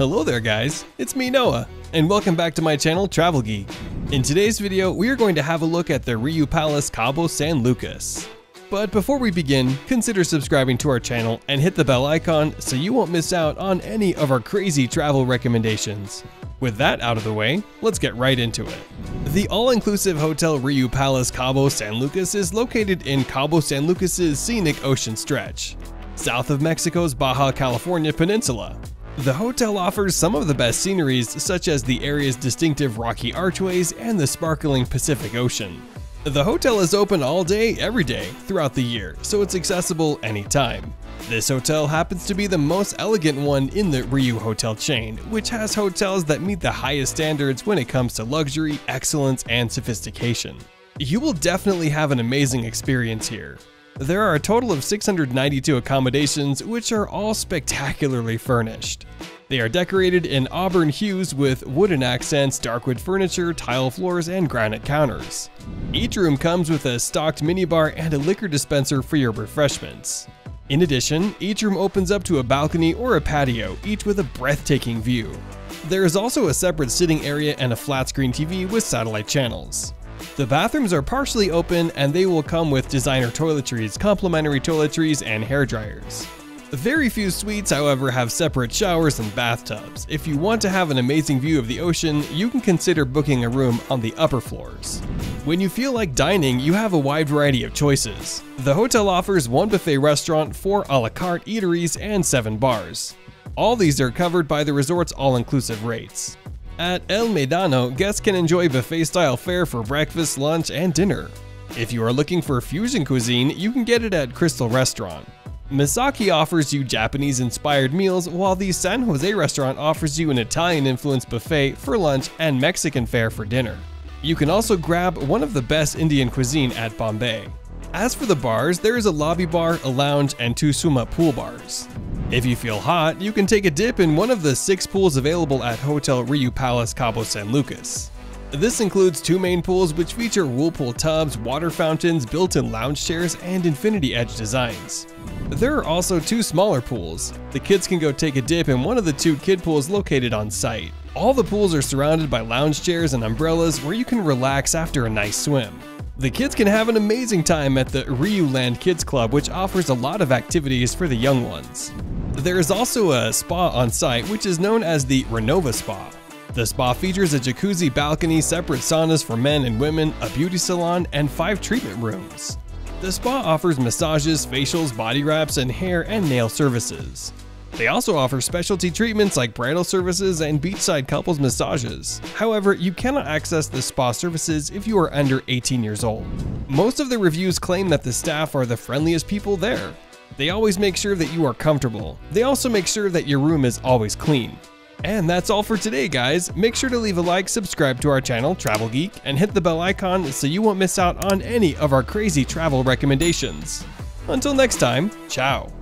Hello there guys, it's me Noah, and welcome back to my channel Travel Geek. In today's video, we are going to have a look at the Riu Palace Cabo San Lucas. But before we begin, consider subscribing to our channel and hit the bell icon so you won't miss out on any of our crazy travel recommendations. With that out of the way, let's get right into it. The all-inclusive Hotel Riu Palace Cabo San Lucas is located in Cabo San Lucas's scenic ocean stretch, south of Mexico's Baja California Peninsula. The hotel offers some of the best sceneries such as the area's distinctive rocky archways and the sparkling Pacific Ocean. The hotel is open all day, every day, throughout the year, so it's accessible anytime. This hotel happens to be the most elegant one in the Riu hotel chain, which has hotels that meet the highest standards when it comes to luxury, excellence, and sophistication. You will definitely have an amazing experience here. There are a total of 692 accommodations, which are all spectacularly furnished. They are decorated in auburn hues with wooden accents, darkwood furniture, tile floors, and granite counters. Each room comes with a stocked minibar and a liquor dispenser for your refreshments. In addition, each room opens up to a balcony or a patio, each with a breathtaking view. There is also a separate sitting area and a flat screen TV with satellite channels. The bathrooms are partially open and they will come with designer toiletries, complimentary toiletries, and hair dryers. Very few suites, however, have separate showers and bathtubs. If you want to have an amazing view of the ocean, you can consider booking a room on the upper floors. When you feel like dining, you have a wide variety of choices. The hotel offers one buffet restaurant, four a la carte eateries, and seven bars. All these are covered by the resort's all-inclusive rates. At El Medano, guests can enjoy buffet-style fare for breakfast, lunch, and dinner. If you are looking for fusion cuisine, you can get it at Krystal Restaurant. Misaki offers you Japanese-inspired meals, while the San Jose restaurant offers you an Italian-influenced buffet for lunch and Mexican fare for dinner. You can also grab one of the best Indian cuisine at Bombay. As for the bars, there is a lobby bar, a lounge, and two swim-up pool bars. If you feel hot, you can take a dip in one of the six pools available at Hotel Riu Palace Cabo San Lucas. This includes two main pools which feature whirlpool tubs, water fountains, built-in lounge chairs, and infinity edge designs. There are also two smaller pools. The kids can go take a dip in one of the two kid pools located on site. All the pools are surrounded by lounge chairs and umbrellas where you can relax after a nice swim. The kids can have an amazing time at the Riu Land Kids Club, which offers a lot of activities for the young ones. There is also a spa on site, which is known as the Renova Spa. The spa features a jacuzzi balcony, separate saunas for men and women, a beauty salon, and five treatment rooms. The spa offers massages, facials, body wraps, and hair and nail services. They also offer specialty treatments like bridal services and beachside couples massages. However, you cannot access the spa services if you are under 18 years old. Most of the reviews claim that the staff are the friendliest people there. They always make sure that you are comfortable. They also make sure that your room is always clean. And that's all for today, guys. Make sure to leave a like, subscribe to our channel, Travel Geek, and hit the bell icon so you won't miss out on any of our crazy travel recommendations. Until next time, ciao.